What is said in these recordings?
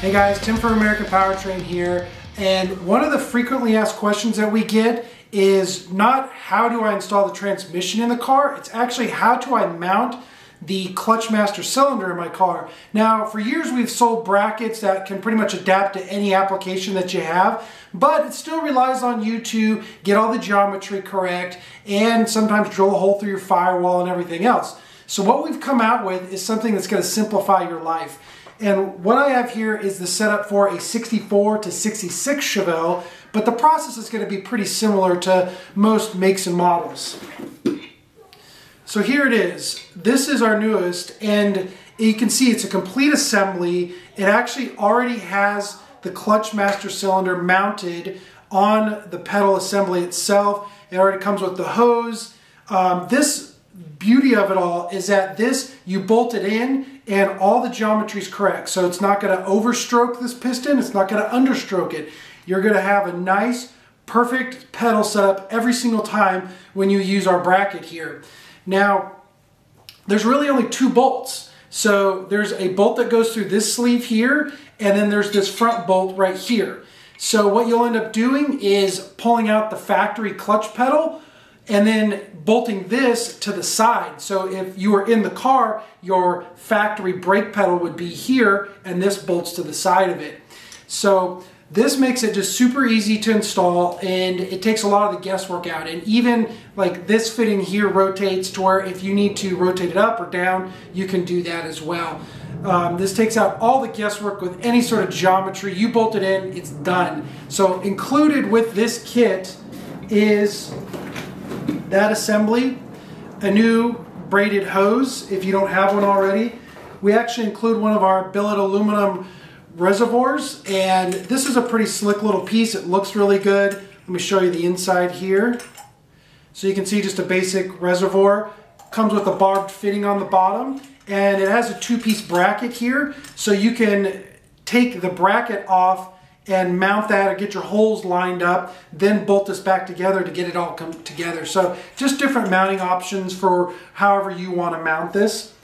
Hey guys, Tim from American Powertrain here. And one of the frequently asked questions that we get is not how do I install the transmission in the car, it's actually how do I mount the clutch master cylinder in my car. Now, for years we've sold brackets that can pretty much adapt to any application that you have, but it still relies on you to get all the geometry correct and sometimes drill a hole through your firewall and everything else. So what we've come out with is something that's going to simplify your life. And what I have here is the setup for a 64 to 66 Chevelle, but the process is going to be pretty similar to most makes and models. So here it is. This is our newest, and you can see it's a complete assembly. It actually already has the clutch master cylinder mounted on the pedal assembly itself. It already comes with the hose. Um, this beauty of it all is that this, you bolt it in and all the geometry is correct. So it's not going to overstroke this piston. It's not going to understroke it. You're going to have a nice, perfect pedal setup every single time when you use our bracket here. Now, there's really only two bolts. So there's a bolt that goes through this sleeve here, and then there's this front bolt right here. So what you'll end up doing is pulling out the factory clutch pedal, and then bolting this to the side. So if you were in the car, your factory brake pedal would be here and this bolts to the side of it. So this makes it just super easy to install and it takes a lot of the guesswork out. And even like this fitting here rotates to where if you need to rotate it up or down, you can do that as well. Um, this takes out all the guesswork with any sort of geometry. You bolt it in, it's done. So included with this kit is that assembly, a new braided hose if you don't have one already. We actually include one of our billet aluminum reservoirs and this is a pretty slick little piece. It looks really good. Let me show you the inside here. So you can see just a basic reservoir. Comes with a barbed fitting on the bottom and it has a two-piece bracket here so you can take the bracket off and mount that or get your holes lined up, then bolt this back together to get it all come together. So just different mounting options for however you want to mount this.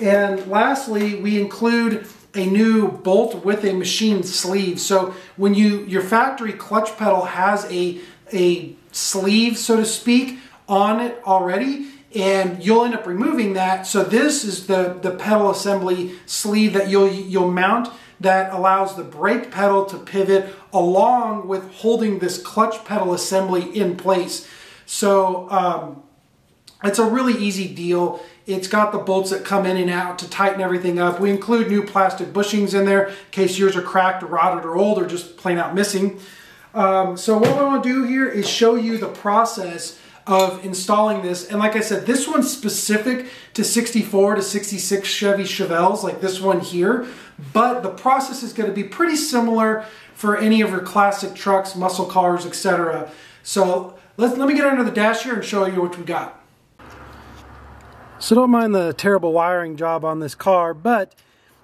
And lastly, we include a new bolt with a machined sleeve. So when you your factory clutch pedal has a, a sleeve, so to speak, on it already, and you'll end up removing that. So this is the, the pedal assembly sleeve that you'll, you'll mount that allows the brake pedal to pivot along with holding this clutch pedal assembly in place. So um, it's a really easy deal. It's got the bolts that come in and out to tighten everything up. We include new plastic bushings in there in case yours are cracked or rotted or old or just plain out missing. Um, so what I want to do here is show you the process of installing this. And like I said, this one's specific to 64 to 66 Chevy Chevelles, like this one here. But the process is going to be pretty similar for any of your classic trucks, muscle cars, etc. So let's, let me get under the dash here and show you what we got. So don't mind the terrible wiring job on this car, but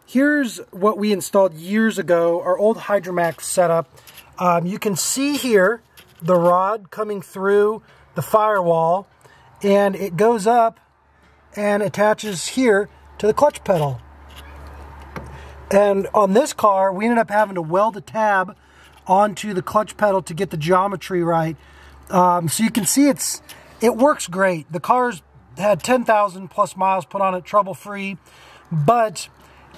here's what we installed years ago, our old Hydramax setup. Um, you can see here the rod coming through the firewall and it goes up and attaches here to the clutch pedal. And on this car, we ended up having to weld a tab onto the clutch pedal to get the geometry right. Um, so you can see it's it works great. The car's had 10,000 plus miles put on it trouble-free, but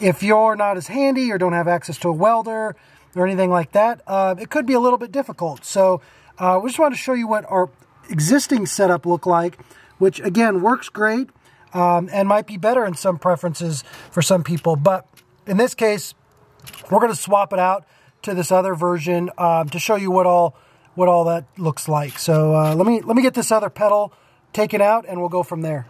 if you're not as handy or don't have access to a welder or anything like that, uh, it could be a little bit difficult. So uh, we just want to show you what our existing setup look like, which again works great um, and might be better in some preferences for some people. But in this case, we're going to swap it out to this other version um, to show you what all what all that looks like. So uh, let me let me get this other pedal taken out and we'll go from there.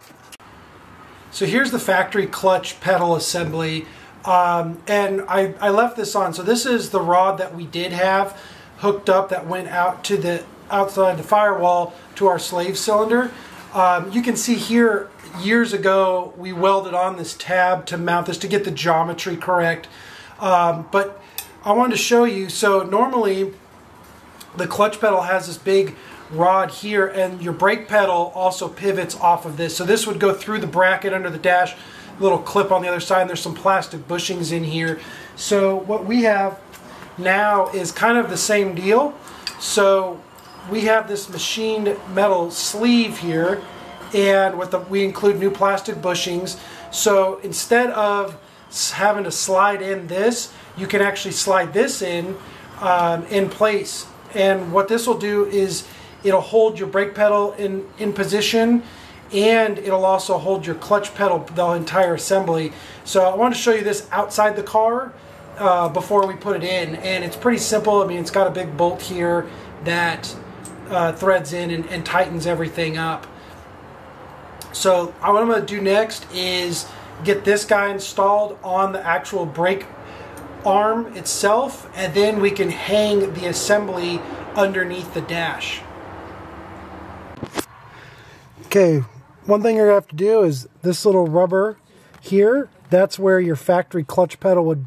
So here's the factory clutch pedal assembly. Um, and I, I left this on. So this is the rod that we did have hooked up that went out to the outside the firewall to our slave cylinder. Um, you can see here years ago we welded on this tab to mount this to get the geometry correct. Um, but I wanted to show you, so normally the clutch pedal has this big rod here and your brake pedal also pivots off of this. So this would go through the bracket under the dash, little clip on the other side. And there's some plastic bushings in here. So what we have now is kind of the same deal. So we have this machined metal sleeve here and with the, we include new plastic bushings. So instead of having to slide in this, you can actually slide this in um, in place. And what this will do is it'll hold your brake pedal in, in position and it'll also hold your clutch pedal, the entire assembly. So I want to show you this outside the car uh, before we put it in. And it's pretty simple. I mean, it's got a big bolt here that uh, threads in and, and tightens everything up. So what I'm going to do next is get this guy installed on the actual brake arm itself and then we can hang the assembly underneath the dash. Okay, one thing you're going to have to do is this little rubber here, that's where your factory clutch pedal would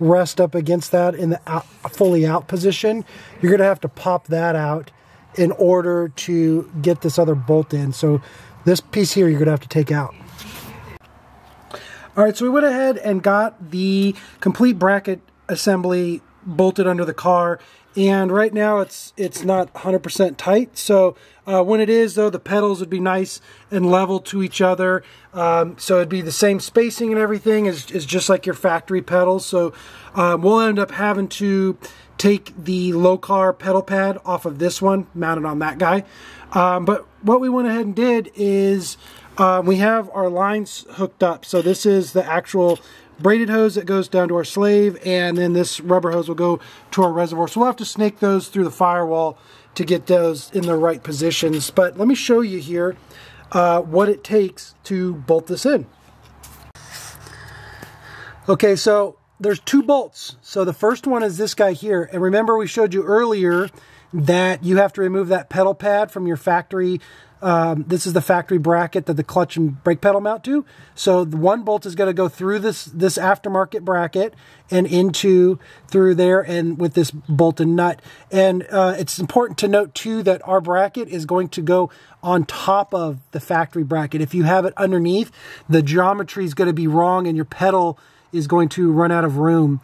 rest up against that in the out, fully out position. You're going to have to pop that out in order to get this other bolt in. So this piece here you're going to have to take out. All right, so we went ahead and got the complete bracket assembly bolted under the car. And right now it's it's not 100% tight. So uh, when it is though the pedals would be nice and level to each other. Um, so it'd be the same spacing and everything is, is just like your factory pedals. So um, we'll end up having to take the Lokar pedal pad off of this one mounted on that guy. Um, but what we went ahead and did is uh, we have our lines hooked up. So this is the actual braided hose that goes down to our slave, and then this rubber hose will go to our reservoir. So we'll have to snake those through the firewall to get those in the right positions. But let me show you here uh, what it takes to bolt this in. Okay, so there's two bolts. So the first one is this guy here. And remember we showed you earlier that you have to remove that pedal pad from your factory um, this is the factory bracket that the clutch and brake pedal mount to. So the one bolt is going to go through this this aftermarket bracket and into through there and with this bolt and nut. And uh, it's important to note too that our bracket is going to go on top of the factory bracket. If you have it underneath, the geometry is going to be wrong and your pedal is going to run out of room.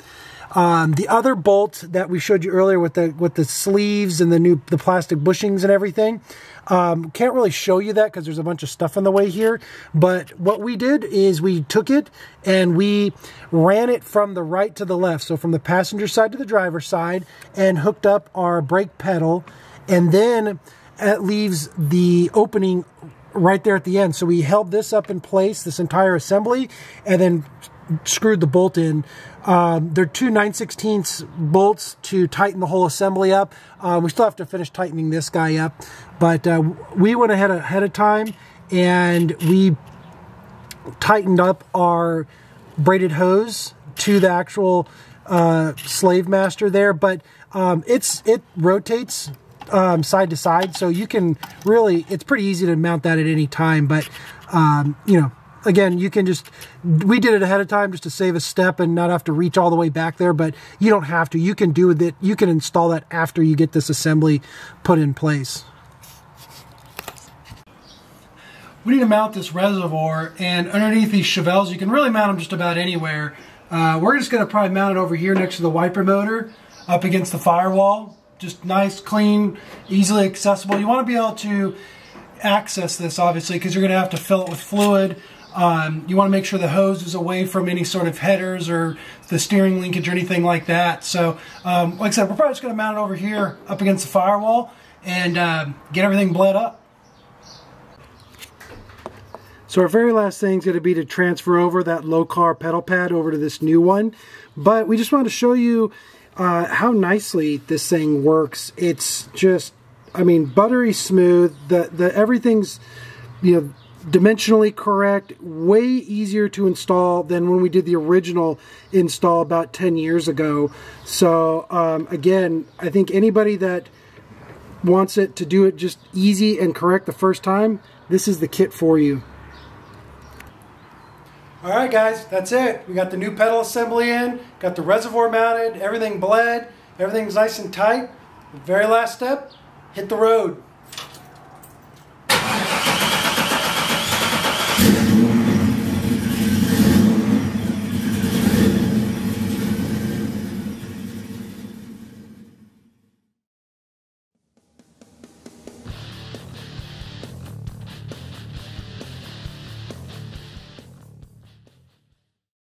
Um, the other bolt that we showed you earlier with the with the sleeves and the new the plastic bushings and everything, um, can't really show you that because there's a bunch of stuff on the way here. But what we did is we took it and we ran it from the right to the left, so from the passenger side to the driver's side, and hooked up our brake pedal, and then it leaves the opening right there at the end. So we held this up in place, this entire assembly, and then screwed the bolt in. Um, they're two 9 16 bolts to tighten the whole assembly up. Um, we still have to finish tightening this guy up, but uh, we went ahead ahead of time and we tightened up our braided hose to the actual uh, slave master there, but um, it's it rotates um, side to side, so you can really it's pretty easy to mount that at any time. But um, you know, again, you can just, we did it ahead of time just to save a step and not have to reach all the way back there, but you don't have to. You can do it, you can install that after you get this assembly put in place. We need to mount this reservoir and underneath these Chevelles, you can really mount them just about anywhere. Uh, we're just going to probably mount it over here next to the wiper motor up against the firewall. Just nice, clean, easily accessible. You want to be able to access this obviously because you're going to have to fill it with fluid um, you want to make sure the hose is away from any sort of headers or the steering linkage or anything like that. So, um, like I said, we're probably just going to mount it over here up against the firewall and uh, get everything bled up. So our very last thing is going to be to transfer over that Lokar pedal pad over to this new one. But we just wanted to show you uh, how nicely this thing works. It's just, I mean, buttery smooth. The, the everything's, you know, dimensionally correct, way easier to install than when we did the original install about 10 years ago. So um, again, I think anybody that wants it to do it just easy and correct the first time, this is the kit for you. All right, guys, that's it. We got the new pedal assembly in, got the reservoir mounted, everything bled, everything's nice and tight. The very last step, hit the road.